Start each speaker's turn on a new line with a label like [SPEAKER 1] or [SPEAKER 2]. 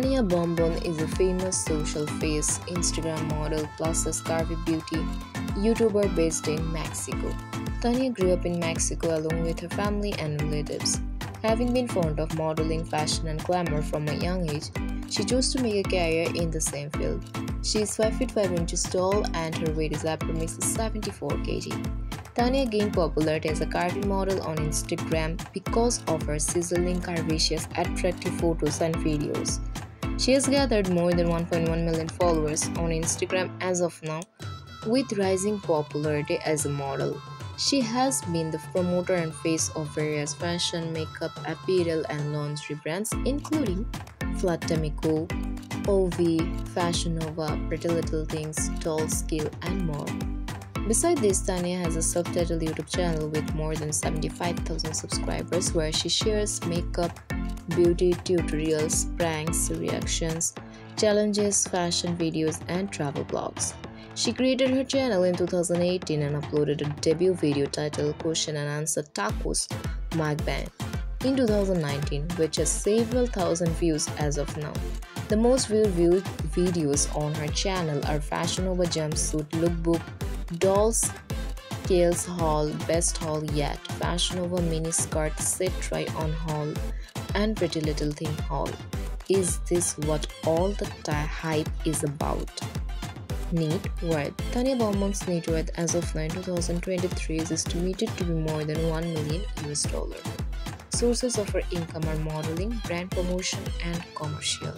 [SPEAKER 1] Tania Bombon is a famous social face, Instagram model, plus a Scarvy Beauty YouTuber based in Mexico. Tania grew up in Mexico along with her family and relatives. Having been fond of modeling, fashion, and glamour from a young age, she chose to make a career in the same field. She is 5 feet 5 inches tall and her weight is approximately 74 kg. Tanya gained popularity as a curvy model on Instagram because of her sizzling, curvaceous, attractive photos and videos. She has gathered more than 1.1 million followers on Instagram as of now, with rising popularity as a model. She has been the promoter and face of various fashion, makeup, apparel, and lingerie brands, including Flatamico, OV, Fashion Nova, Pretty Little Things, Dolls Kill, and more. Besides this, Tania has a subtitled YouTube channel with more than 75,000 subscribers where she shares makeup, beauty tutorials, pranks, reactions, challenges, fashion videos, and travel blogs. She created her channel in 2018 and uploaded a debut video titled Question and Answer Tacos Mukbang in 2019, which has several thousand views as of now. The most viewed videos on her channel are Fashion Nova Jumpsuit Lookbook, Dolls Scales Haul, Best Haul Yet, Fashion Nova Mini Skirt Sit Try On Haul, and Pretty Little Thing Haul. Is this what all the hype is about? Net worth Tania Bombon's net worth as of 9 2023 is estimated to be more than 1 million US dollar. Sources of her income are modeling, brand promotion, and commercial.